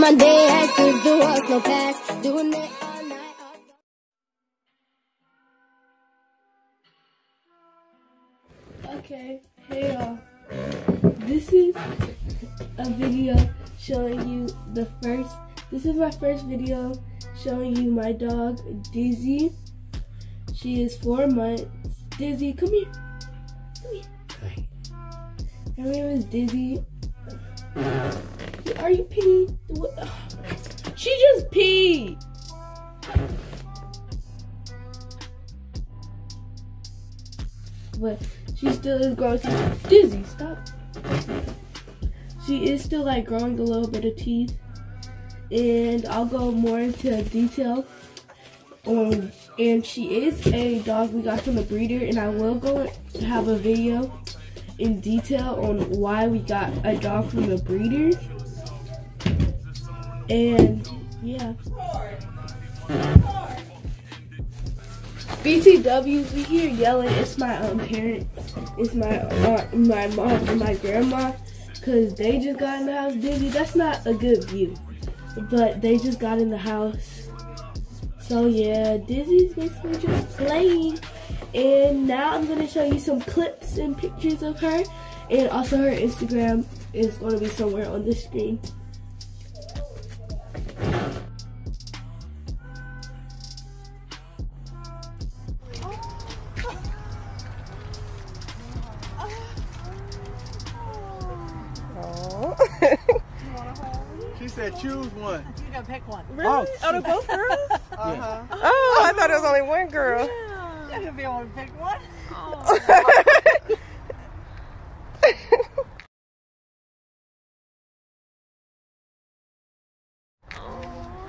Live my day as if there was no past. Doing it all night. Okay, hey y'all. This is a video showing you the first, this is my first video showing you my dog, Dizzy. She is four months. Dizzy, come here. Come here. Her name is Dizzy. Are you peeing? She just peed. But she still is growing. Dizzy, stop. She is still like growing a little bit of teeth. And I'll go more into detail on and she is a dog we got from the breeder and I will go have a video in detail on why we got a dog from the breeder. And yeah. BTW, we hear yelling. It's my um parents, it's my aunt, my mom, and my grandma, cause they just got in the house dizzy. That's not a good view, but they just got in the house. So yeah, Dizzy's basically just playing. And now I'm gonna show you some clips and pictures of her, and also her Instagram is gonna be somewhere on the screen. Said choose one. You gotta pick one. Oh, Oh, they're both girls? uh-huh. Oh, I thought it was only one girl. Yeah. You gotta be able to pick one.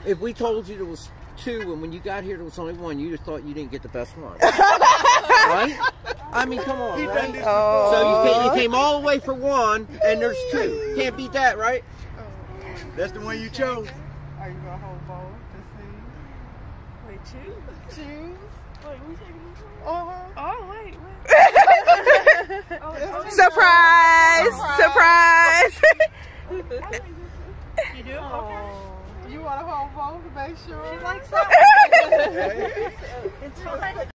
If we told you there was two, and when you got here there was only one, you just thought you didn't get the best one, right? I mean, come on, right? Oh. So you came, you came all the way for one, and there's two. Can't beat that, right? That's the one you chose. Are you gonna hold both to see? Wait, choose. Choose? Wait, we taking this one? Uh-huh. Oh, wait, wait. oh, Surprise! Surprise! You do? Okay. You wanna hold both to make sure? She likes Hey. It's fine.